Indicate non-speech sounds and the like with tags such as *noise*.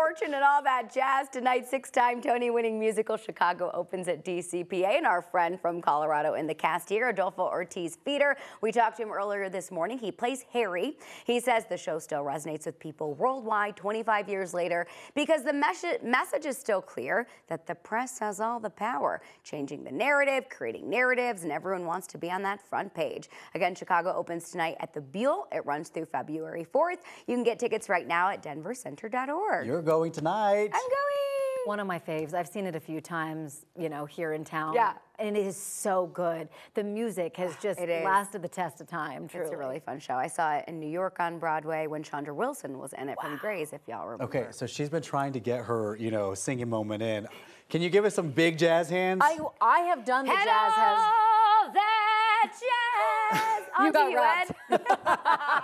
fortune and all that jazz. Tonight, six-time Tony-winning musical Chicago opens at DCPA, and our friend from Colorado in the cast here, Adolfo Ortiz Feeder. We talked to him earlier this morning. He plays Harry. He says the show still resonates with people worldwide 25 years later because the mes- message is still clear that the press has all the power, changing the narrative, creating narratives, and everyone wants to be on that front page. Again, Chicago opens tonight at the Buell. It runs through February 4th. You can get tickets right now at denvercenter.org. You're going tonight. I'm going. One of my faves. I've seen it a few times, you know, here in town. Yeah. And it is so good. The music has *sighs* just It is. lasted the test of time, truly. It's a really fun show. I saw it in New York on Broadway when Chandra Wilson was in it from Grey's, if y'all remember. Okay, so she's been trying to get her, you know, singing moment in. Can you give us some big jazz hands? I, I have done the Hello, jazz hands. that jazz. *laughs* You got to you, Ed. *laughs*